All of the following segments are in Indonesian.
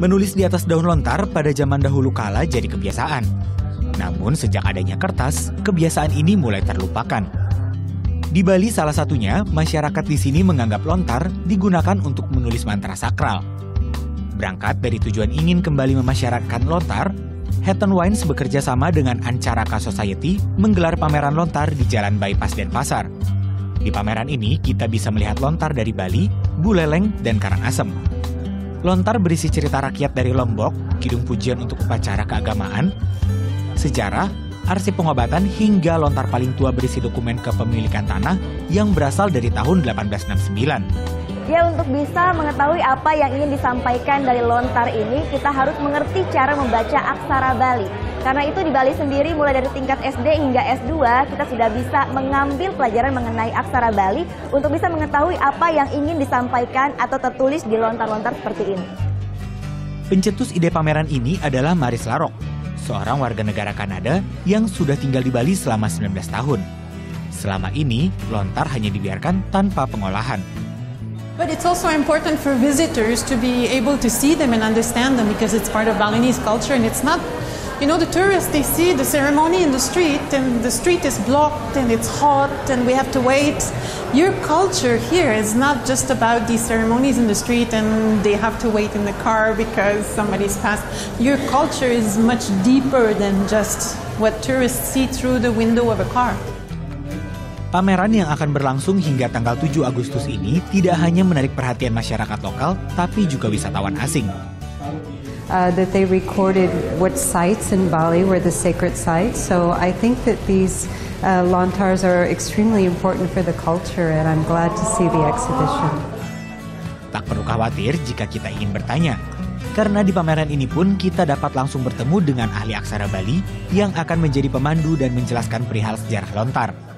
Menulis di atas daun lontar pada zaman dahulu kala jadi kebiasaan. Namun sejak adanya kertas, kebiasaan ini mulai terlupakan. Di Bali salah satunya, masyarakat di sini menganggap lontar digunakan untuk menulis mantra sakral. Berangkat dari tujuan ingin kembali memasyarakatkan lontar, Hatton Wines bekerja sama dengan Ancaraka Society menggelar pameran lontar di Jalan Bypass Denpasar. Di pameran ini, kita bisa melihat lontar dari Bali, Buleleng, dan Karangasem. Lontar berisi cerita rakyat dari Lombok, kidung pujian untuk upacara keagamaan, sejarah, arsip pengobatan hingga lontar paling tua berisi dokumen kepemilikan tanah yang berasal dari tahun 1869. Ya untuk bisa mengetahui apa yang ingin disampaikan dari lontar ini, kita harus mengerti cara membaca aksara Bali. Karena itu di Bali sendiri mulai dari tingkat SD hingga S2 kita sudah bisa mengambil pelajaran mengenai aksara Bali untuk bisa mengetahui apa yang ingin disampaikan atau tertulis di lontar-lontar seperti ini. Pencetus ide pameran ini adalah Maris Larok, seorang warga negara Kanada yang sudah tinggal di Bali selama 19 tahun. Selama ini, lontar hanya dibiarkan tanpa pengolahan. But it's also important for visitors to be able to see them and understand them because it's part of Balinese culture and it's not, you know, the tourists, they see the ceremony in the street and the street is blocked and it's hot and we have to wait. Your culture here is not just about these ceremonies in the street and they have to wait in the car because somebody's passed. Your culture is much deeper than just what tourists see through the window of a car. Pameran yang akan berlangsung hingga tanggal 7 Agustus ini tidak hanya menarik perhatian masyarakat lokal, tapi juga wisatawan asing. Uh, that they recorded what sites in Bali were the sacred sites. So I think that these uh, lontars are extremely important for the culture, and I'm glad to see the exhibition. Tak perlu khawatir jika kita ingin bertanya, karena di pameran ini pun kita dapat langsung bertemu dengan ahli aksara Bali yang akan menjadi pemandu dan menjelaskan perihal sejarah lontar.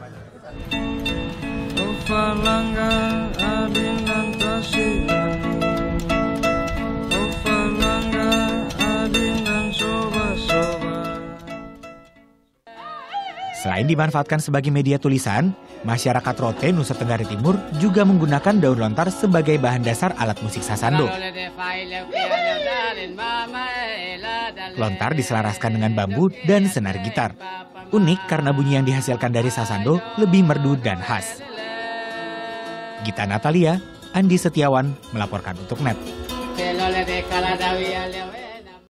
Selain dimanfaatkan sebagai media tulisan, masyarakat Rote, Nusa Tenggara Timur juga menggunakan daun lontar sebagai bahan dasar alat musik sasando. Lontar diselaraskan dengan bambu dan senar gitar. Unik karena bunyi yang dihasilkan dari sasando lebih merdu dan khas. Gita Natalia, Andi Setiawan melaporkan untuk NET.